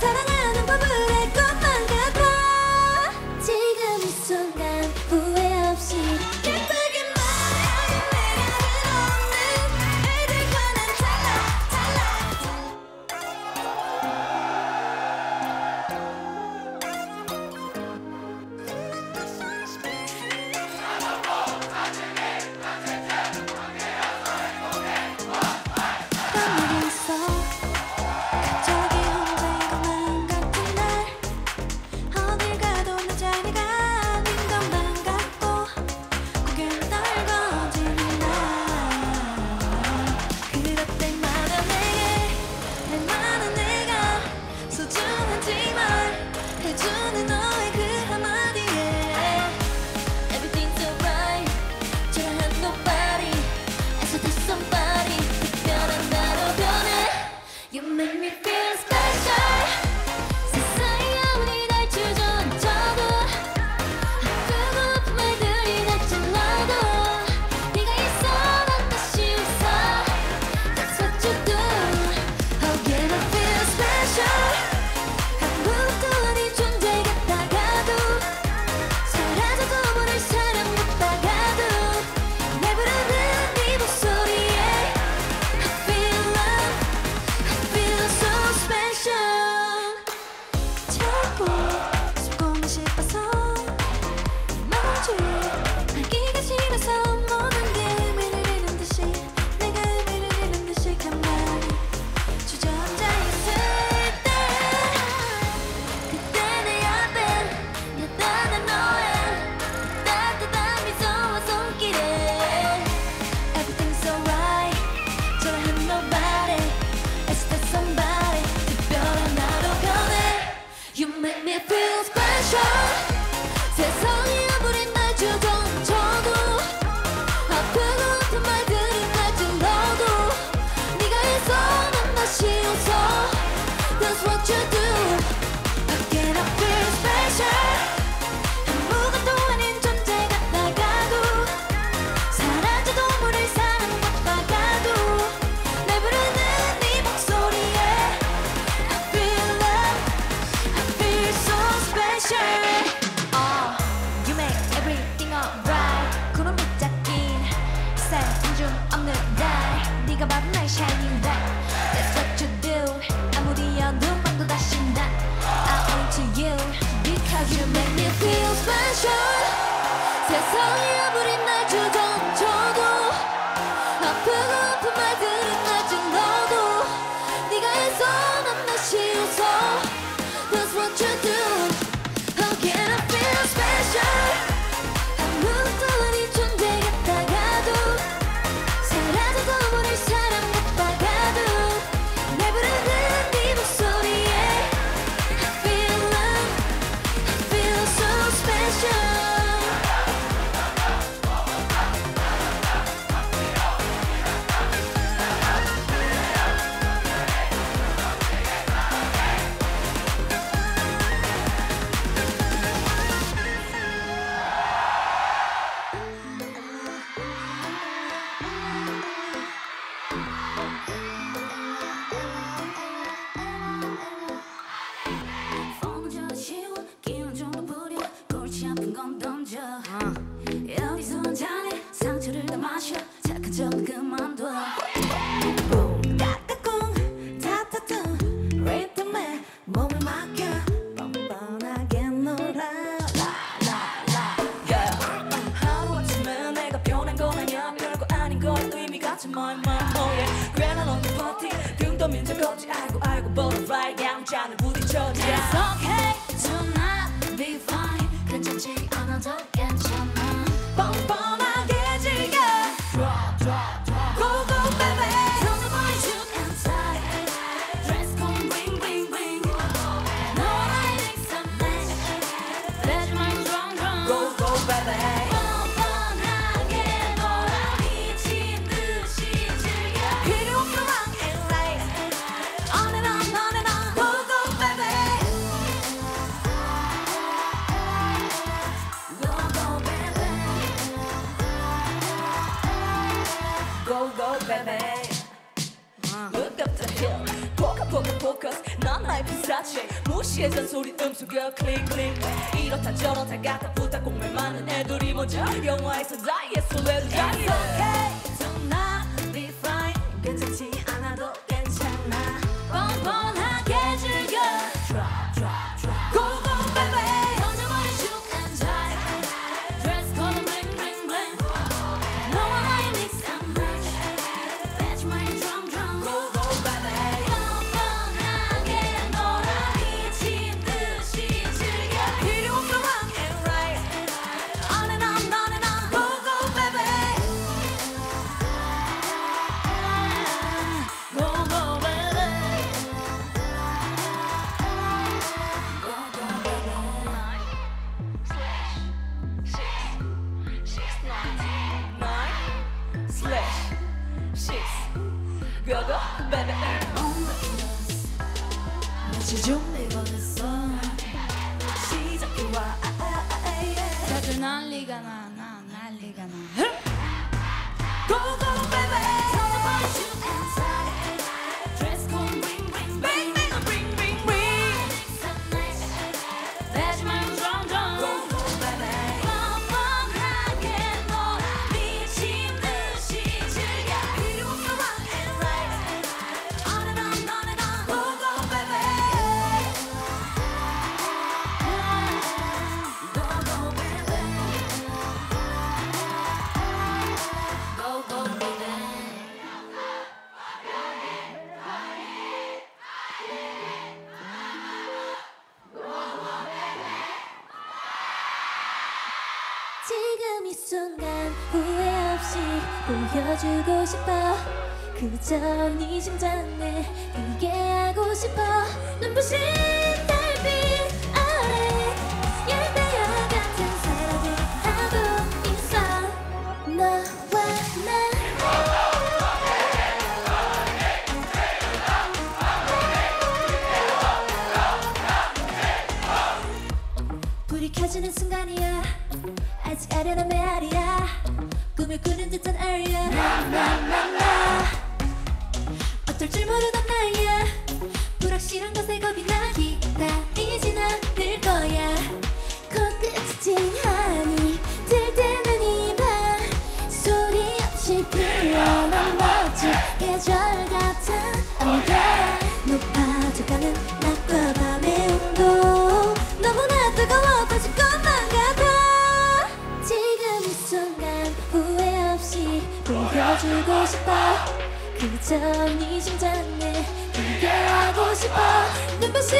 사랑해. bấm này sang nhìn 여기서 잔에 상처를 더 마셔 착한 적금 클릭 클릭. 이렇다 저렇다 갖다. 부탁 공매 많은 애들이 뭐죠 영화에서 시중 시작이 와 다들 난리가 난 지금 이 순간 후회 없이 보여주고 싶어. 그저 네 심장 내 뛰게 하고 싶어. 눈부신 달빛 아래 열대야 같은 사랑을 하고 있어. 너와 나. 불이 켜지는 순간이야. 아련나 메아리야. 꿈을 꾸는 듯한 아리야. 나나나나. 어쩔 줄 모르던 나야. 불확실한 것에 겁이 나 기다리진 않을 거야. 코끝이 찡하니 들때는 이밤 소리 없이 피어난 멋진 계절과 여전히 심장에 함께하고 싶어. 눈부신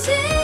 see